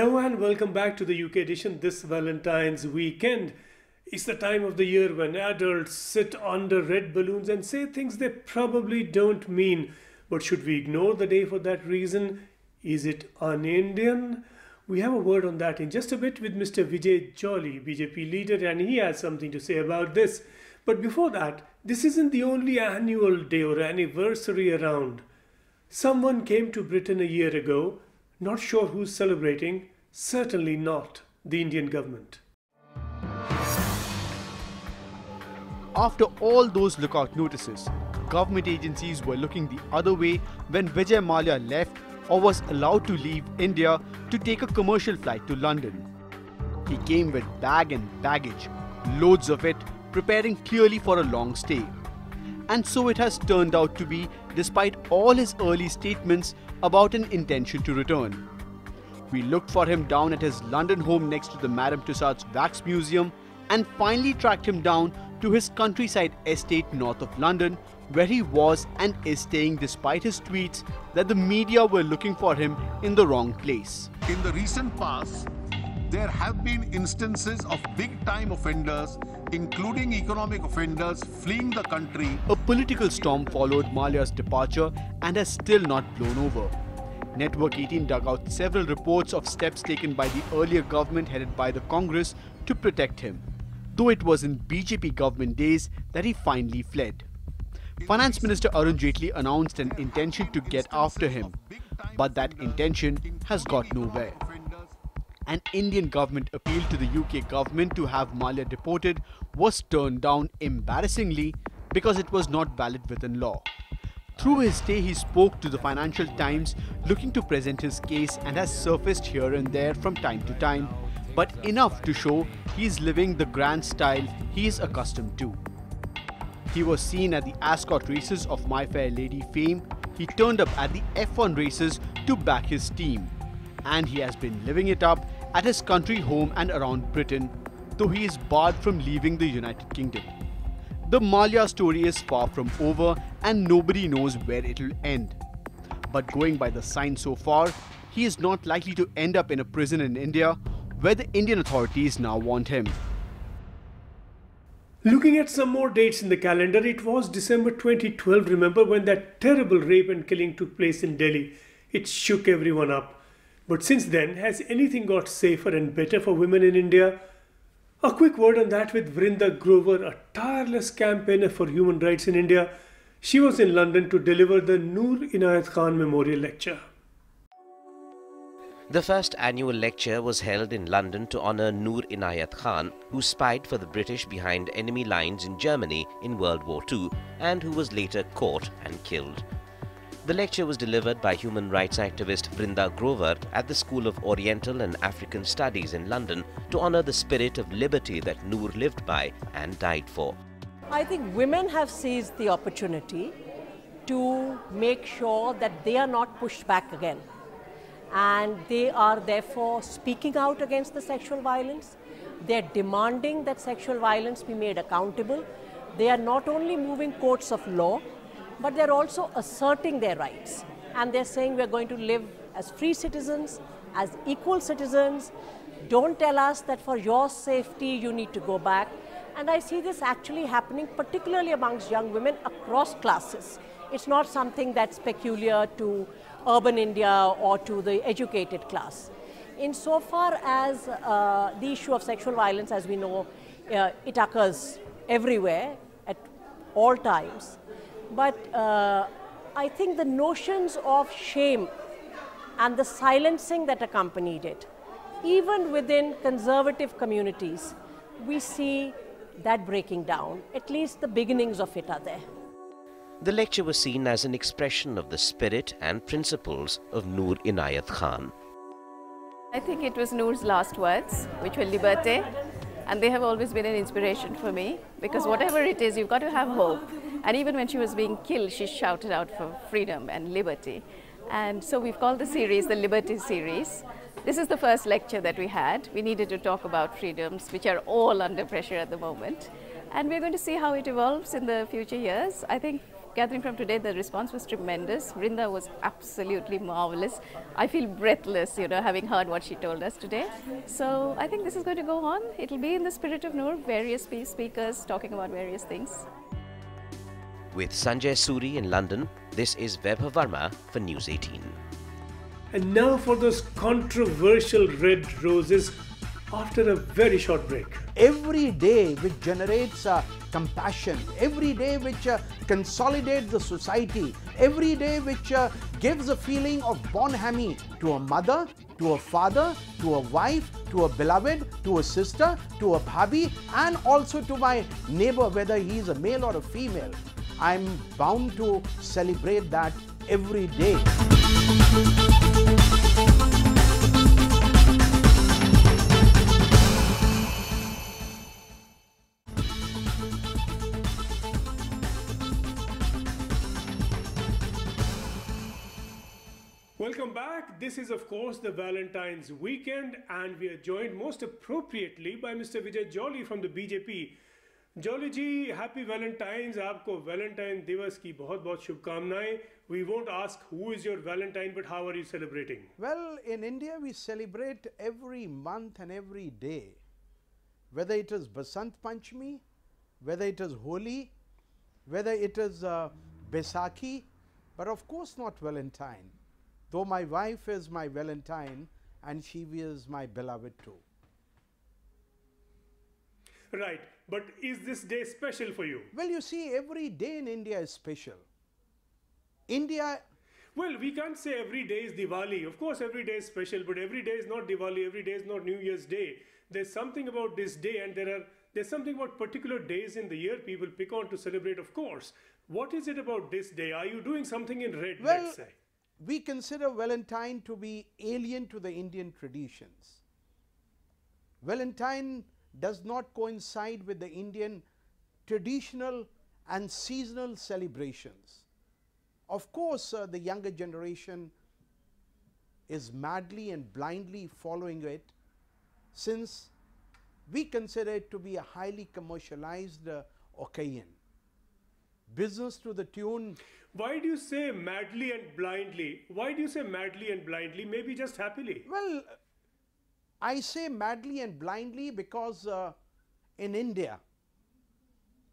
Hello and welcome back to the UK edition this Valentine's weekend. It's the time of the year when adults sit under red balloons and say things they probably don't mean. But should we ignore the day for that reason? Is it un Indian? We have a word on that in just a bit with Mr. Vijay Jolly, BJP leader, and he has something to say about this. But before that, this isn't the only annual day or anniversary around. Someone came to Britain a year ago not sure who's celebrating, certainly not the Indian government. After all those lookout notices, government agencies were looking the other way when Vijay Mallya left or was allowed to leave India to take a commercial flight to London. He came with bag and baggage, loads of it, preparing clearly for a long stay. And so it has turned out to be despite all his early statements about an intention to return. We looked for him down at his London home next to the Madame Tussauds Wax Museum and finally tracked him down to his countryside estate north of London, where he was and is staying despite his tweets that the media were looking for him in the wrong place. In the recent past, there have been instances of big time offenders including economic offenders fleeing the country. A political storm followed Mallya's departure and has still not blown over. Network 18 dug out several reports of steps taken by the earlier government headed by the Congress to protect him, though it was in BJP government days that he finally fled. Finance Minister Arun Jaitley announced an intention to get after him, but that intention has got nowhere an Indian government appeal to the UK government to have Mallya deported was turned down embarrassingly because it was not valid within law. Through his stay, he spoke to the Financial Times looking to present his case and has surfaced here and there from time to time, but enough to show he is living the grand style he is accustomed to. He was seen at the Ascot races of My Fair Lady fame. He turned up at the F1 races to back his team. And he has been living it up at his country home and around Britain, though he is barred from leaving the United Kingdom. The Mallya story is far from over and nobody knows where it'll end. But going by the signs so far, he is not likely to end up in a prison in India where the Indian authorities now want him. Looking at some more dates in the calendar, it was December 2012, remember when that terrible rape and killing took place in Delhi. It shook everyone up. But since then, has anything got safer and better for women in India? A quick word on that with Vrinda Grover, a tireless campaigner for human rights in India. She was in London to deliver the Noor Inayat Khan Memorial Lecture. The first annual lecture was held in London to honour Noor Inayat Khan, who spied for the British behind enemy lines in Germany in World War II and who was later caught and killed. The lecture was delivered by human rights activist Vrinda Grover at the School of Oriental and African Studies in London to honour the spirit of liberty that Noor lived by and died for. I think women have seized the opportunity to make sure that they are not pushed back again. And they are therefore speaking out against the sexual violence. They're demanding that sexual violence be made accountable. They are not only moving courts of law, but they're also asserting their rights. And they're saying we're going to live as free citizens, as equal citizens. Don't tell us that for your safety you need to go back. And I see this actually happening particularly amongst young women across classes. It's not something that's peculiar to urban India or to the educated class. Insofar as uh, the issue of sexual violence, as we know, uh, it occurs everywhere at all times. But uh, I think the notions of shame and the silencing that accompanied it, even within conservative communities, we see that breaking down. At least the beginnings of it are there. The lecture was seen as an expression of the spirit and principles of Noor Inayat Khan. I think it was Noor's last words, which were liberté, and they have always been an inspiration for me because whatever it is, you've got to have hope. And even when she was being killed, she shouted out for freedom and liberty. And so we've called the series the Liberty Series. This is the first lecture that we had. We needed to talk about freedoms, which are all under pressure at the moment. And we're going to see how it evolves in the future years. I think gathering from today, the response was tremendous. Vrinda was absolutely marvelous. I feel breathless, you know, having heard what she told us today. So I think this is going to go on. It'll be in the spirit of Noor, various speakers talking about various things. With Sanjay Suri in London, this is Vaibhav Verma for News 18. And now for those controversial red roses after a very short break. Every day which generates uh, compassion, every day which uh, consolidates the society, every day which uh, gives a feeling of bonhomie to a mother, to a father, to a wife, to a beloved, to a sister, to a bhabhi, and also to my neighbor, whether he is a male or a female. I'm bound to celebrate that every day. Welcome back. This is, of course, the Valentine's weekend, and we are joined most appropriately by Mr. Vijay Jolly from the BJP Jolly ji happy Valentine's आपको Valentine दिवस की बहुत बहुत शुभकामनाएं we won't ask who is your valentine but how are you celebrating well in india we celebrate every month and every day whether it is basant panchami whether it is holi whether it is uh, Baisakhi, but of course not valentine though my wife is my valentine and she is my beloved too right but is this day special for you? Well, you see, every day in India is special. India. Well, we can't say every day is Diwali. Of course, every day is special, but every day is not Diwali. Every day is not New Year's Day. There's something about this day, and there are there's something about particular days in the year people pick on to celebrate. Of course, what is it about this day? Are you doing something in red? Well, let's say we consider Valentine to be alien to the Indian traditions. Valentine does not coincide with the Indian traditional and seasonal celebrations. Of course, uh, the younger generation is madly and blindly following it since we consider it to be a highly commercialized uh, occasion. Business to the tune. Why do you say madly and blindly? Why do you say madly and blindly? Maybe just happily. Well, I say madly and blindly because uh, in India,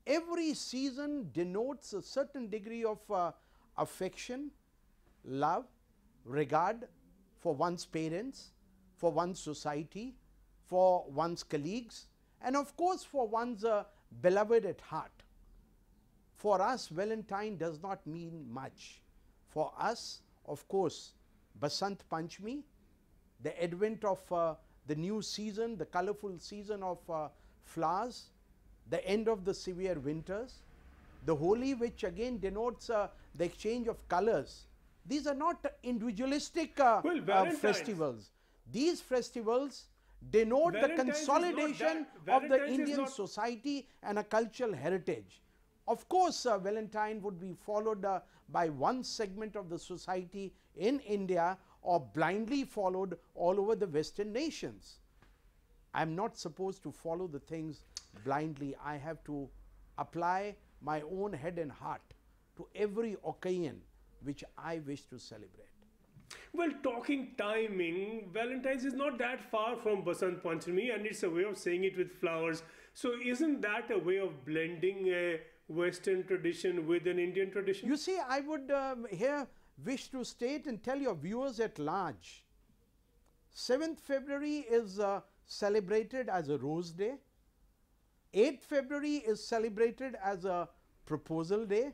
every season denotes a certain degree of uh, affection, love, regard for one's parents, for one's society, for one's colleagues, and of course for one's uh, beloved at heart. For us, Valentine does not mean much. For us, of course, Basant Panchami, the advent of uh, the new season, the colorful season of uh, flowers, the end of the severe winters, the Holi which again denotes uh, the exchange of colors. These are not individualistic uh, well, uh, festivals. These festivals denote Valentine's the consolidation of the Indian society and a cultural heritage. Of course, uh, Valentine would be followed uh, by one segment of the society in India or blindly followed all over the western nations. I am not supposed to follow the things blindly. I have to apply my own head and heart to every occasion which I wish to celebrate. Well, talking timing, Valentine's is not that far from Basant Panchami and it's a way of saying it with flowers. So, isn't that a way of blending a Western tradition with an Indian tradition? You see, I would um, here wish to state and tell your viewers at large. 7th February is uh, celebrated as a Rose Day. 8th February is celebrated as a Proposal Day.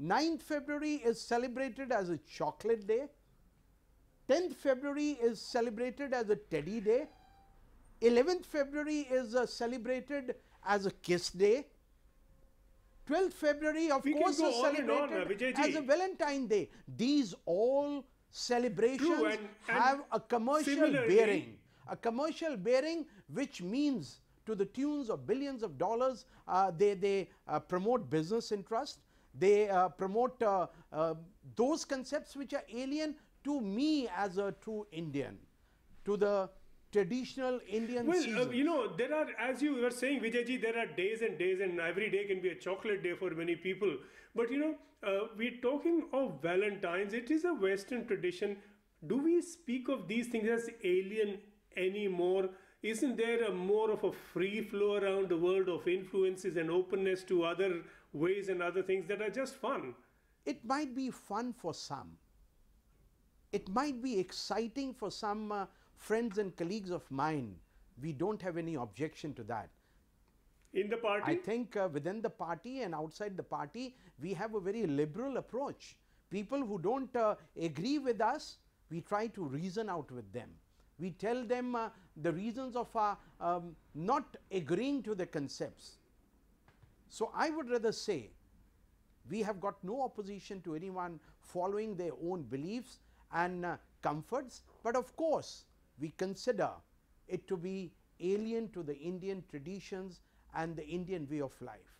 9th February is celebrated as a Chocolate Day. 10th February is celebrated as a Teddy Day. 11th February is uh, celebrated as a Kiss Day. 12th February, of we course, is celebrated on, as a Valentine Day. These all celebrations and, and have a commercial bearing. A commercial bearing which means to the tunes of billions of dollars, uh, they, they uh, promote business interest. They uh, promote uh, uh, those concepts which are alien to me as a true Indian, to the traditional Indian Well, uh, you know, there are, as you were saying, Vijayji, there are days and days, and every day can be a chocolate day for many people. But you know, uh, we're talking of Valentine's. It is a Western tradition. Do we speak of these things as alien anymore? Isn't there a more of a free flow around the world of influences and openness to other ways and other things that are just fun? it might be fun for some. It might be exciting for some uh, friends and colleagues of mine. We don't have any objection to that. In the party? I think uh, within the party and outside the party, we have a very liberal approach. People who don't uh, agree with us, we try to reason out with them. We tell them uh, the reasons of our um, not agreeing to the concepts. So I would rather say we have got no opposition to anyone following their own beliefs and uh, comforts, but of course, we consider it to be alien to the Indian traditions and the Indian way of life.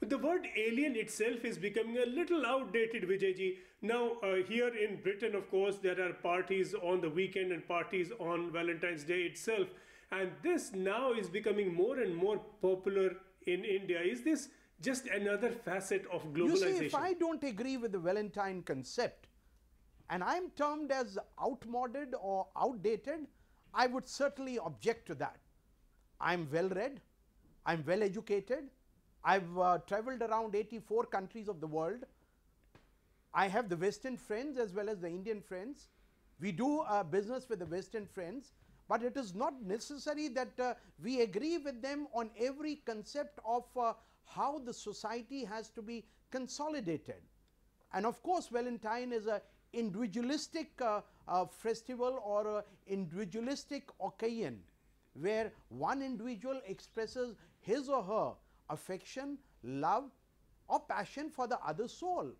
The word alien itself is becoming a little outdated, Vijayji. Now, uh, here in Britain, of course, there are parties on the weekend and parties on Valentine's Day itself. And this now is becoming more and more popular in India. Is this just another facet of globalization? You see, if I don't agree with the Valentine concept and I'm termed as outmoded or outdated, I would certainly object to that. I'm well read, I'm well educated, I've uh, traveled around 84 countries of the world. I have the Western friends as well as the Indian friends. We do uh, business with the Western friends, but it is not necessary that uh, we agree with them on every concept of uh, how the society has to be consolidated. And of course, Valentine is a individualistic uh, uh, festival or a individualistic occasion where one individual expresses his or her affection, love or passion for the other soul.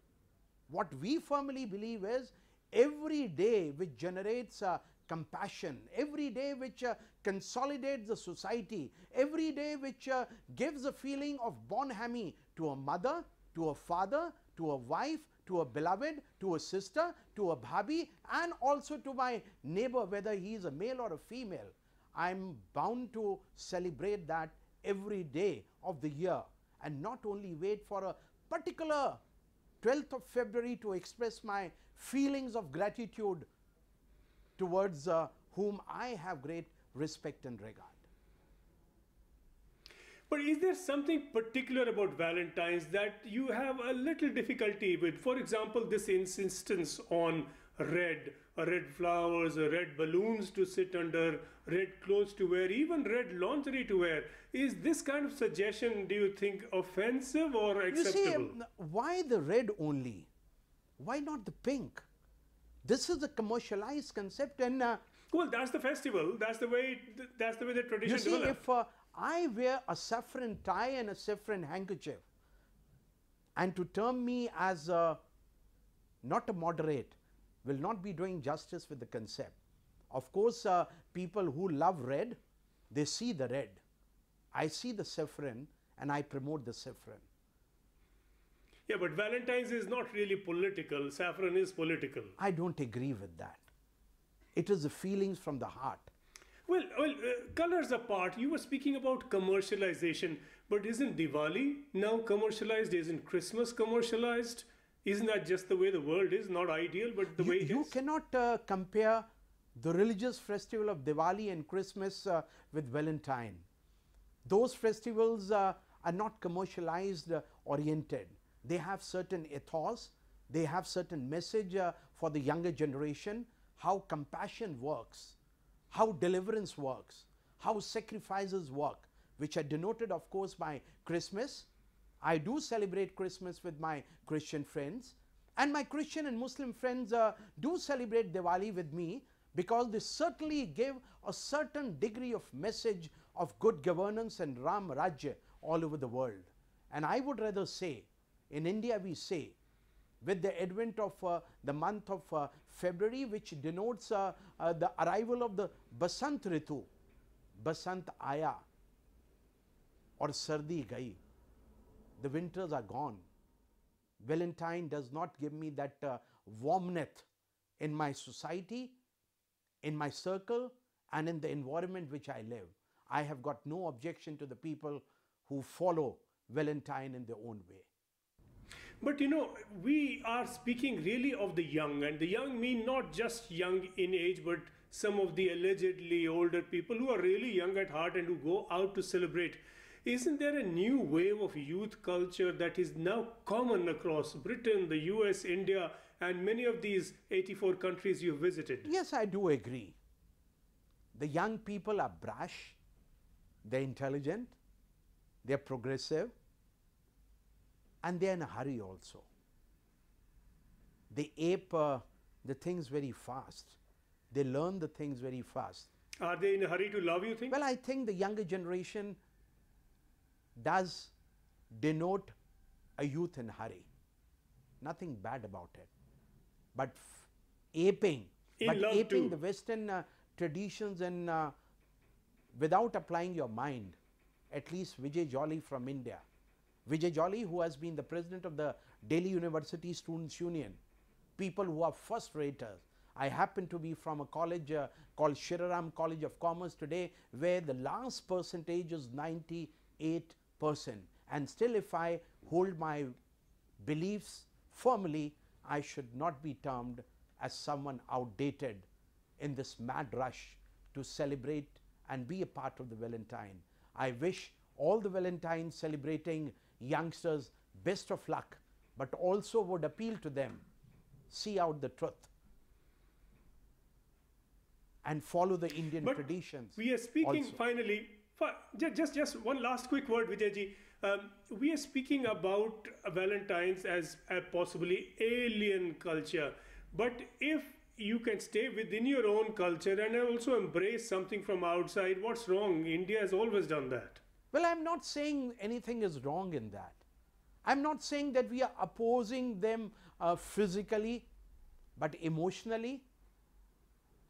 What we firmly believe is every day which generates uh, compassion, every day which uh, consolidates the society, every day which uh, gives a feeling of bonhomie to a mother, to a father, to a wife, to a beloved, to a sister, to a bhabi and also to my neighbor whether he is a male or a female. I am bound to celebrate that every day of the year and not only wait for a particular 12th of February to express my feelings of gratitude towards uh, whom I have great respect and regard. But is there something particular about Valentine's that you have a little difficulty with? For example, this insistence on red, red flowers, red balloons to sit under, red clothes to wear, even red lingerie to wear. Is this kind of suggestion, do you think, offensive or acceptable? You see, why the red only? Why not the pink? This is a commercialized concept and uh, well, that's the festival. That's the way. That's the way the tradition you see, developed. if uh, I wear a saffron tie and a saffron handkerchief, and to term me as a, not a moderate, will not be doing justice with the concept. Of course, uh, people who love red, they see the red. I see the saffron and I promote the saffron. Yeah, but Valentine's is not really political. Saffron is political. I don't agree with that. It is the feelings from the heart. Well, well, uh, colors apart, you were speaking about commercialization, but isn't Diwali now commercialized? Isn't Christmas commercialized? Isn't that just the way the world is? Not ideal, but the you, way it you is? cannot uh, compare the religious festival of Diwali and Christmas uh, with Valentine. Those festivals uh, are not commercialized uh, oriented. They have certain ethos, they have certain message uh, for the younger generation, how compassion works, how deliverance works, how sacrifices work, which are denoted, of course, by Christmas. I do celebrate Christmas with my Christian friends, and my Christian and Muslim friends uh, do celebrate Diwali with me because they certainly give a certain degree of message of good governance and Ram Rajya all over the world. And I would rather say, in India, we say, with the advent of uh, the month of uh, February, which denotes uh, uh the arrival of the Basant Ritu, Basant Aya or Sardi Gai, the winters are gone. Valentine does not give me that uh, warmth in my society in my circle and in the environment which I live, I have got no objection to the people who follow Valentine in their own way. But you know, we are speaking really of the young, and the young mean not just young in age, but some of the allegedly older people who are really young at heart and who go out to celebrate. Isn't there a new wave of youth culture that is now common across Britain, the US, India, and many of these 84 countries you've visited? Yes, I do agree. The young people are brash, they're intelligent, they're progressive, and they're in a hurry also. They ape uh, the things very fast. They learn the things very fast. Are they in a hurry to love, you think? Well, I think the younger generation does denote a youth in hurry. Nothing bad about it. But f- aping, In but aping too. the Western uh, traditions and uh, without applying your mind, at least Vijay Jolly from India. Vijay Jolly, who has been the president of the Delhi University Students Union, people who are first raters. I happen to be from a college uh, called Shri Ram College of Commerce today, where the last percentage is 98 percent. And still, if I hold my beliefs firmly, I should not be termed as someone outdated in this mad rush to celebrate and be a part of the Valentine. I wish all the Valentines celebrating youngsters best of luck, but also would appeal to them see out the truth and follow the Indian But traditions. We are speaking also. finally. fi- Just, just one last quick word, Vijayji. Um, we are speaking about Valentine's as a possibly alien culture. But if you can stay within your own culture and also embrace something from outside, what's wrong? India has always done that. Well, I'm not saying anything is wrong in that. I'm not saying that we are opposing them uh, physically, but emotionally.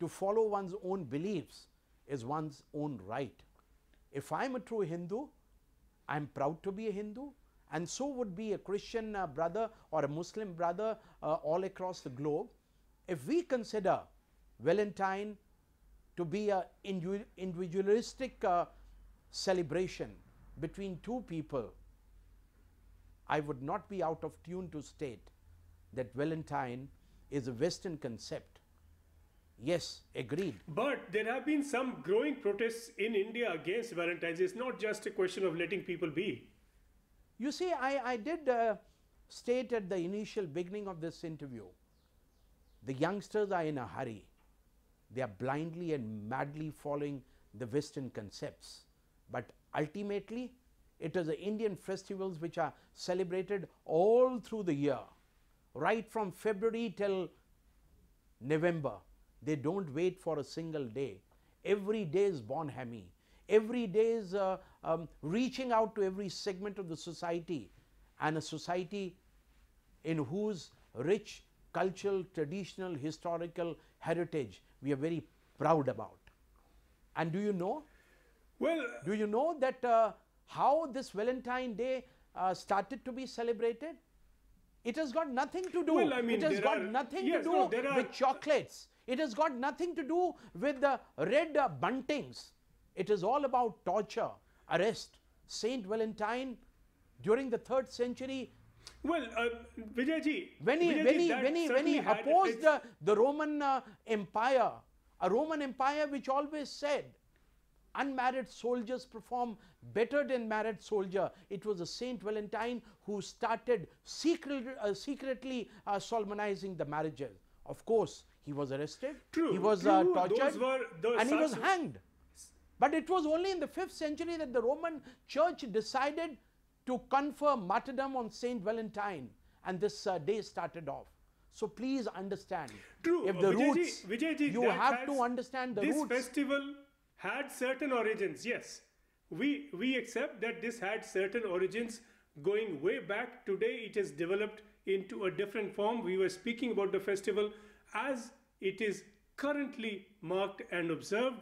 To follow one's own beliefs is one's own right. If I'm a true Hindu, I'm proud to be a Hindu, and so would be a Christian uh, brother or a Muslim brother uh, all across the globe. If we consider Valentine to be a individualistic uh, celebration between two people, I would not be out of tune to state that Valentine is a Western concept. Yes, agreed. But there have been some growing protests in India against Valentine's. It's not just a question of letting people be. You see, I, I did uh, state at the initial beginning of this interview the youngsters are in a hurry. They are blindly and madly following the Western concepts. But ultimately, it is the Indian festivals which are celebrated all through the year, right from February till November. They don't wait for a single day. Every day is bonhomie. Every day is uh, um, reaching out to every segment of the society and a society in whose rich cultural, traditional, historical heritage we are very proud about. And do you know? Well, Do you know that uh, how this Valentine Day uh, started to be celebrated? It has got nothing to do. Well, I mean, it has got are- nothing yes, to do no, with chocolates. It has got nothing to do with the red uh, buntings. It is all about torture, arrest. Saint Valentine during the third century well, uh, Vijayji. when he Vijayji, when he when he when he opposed the, the Roman uh, Empire, a Roman Empire which always said unmarried soldiers perform better than married soldier. It was a Saint Valentine who started secret, uh, secretly uh, solemnizing the marriages. Of course, he was arrested. True, he was uh, tortured, and he was hanged. But it was only in the 5th century that the Roman Church decided to confer martyrdom on Saint Valentine, and this uh, day started off. So please understand. True. If the Vijayji, roots, Vijayji, you have to understand the this roots. festival had certain origins. Yes, we we accept that this had certain origins going way back. Today, it has developed into a different form. We were speaking about the festival as it is currently marked and observed.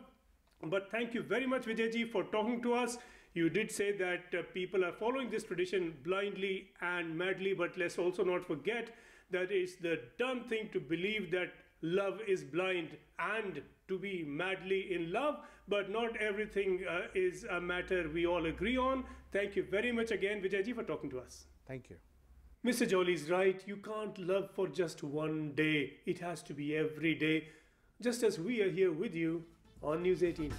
But thank you very much, Vijayji, for talking to us. You did say that uh, people are following this tradition blindly and madly, but let's also not forget that it's the dumb thing to believe that love is blind and to be madly in love, but not everything uh, is a matter we all agree on. Thank you very much again, Vijayji, for talking to us. Thank you. Mr. Jolly is right. You can't love for just one day. It has to be every day, just as we are here with you on News 18.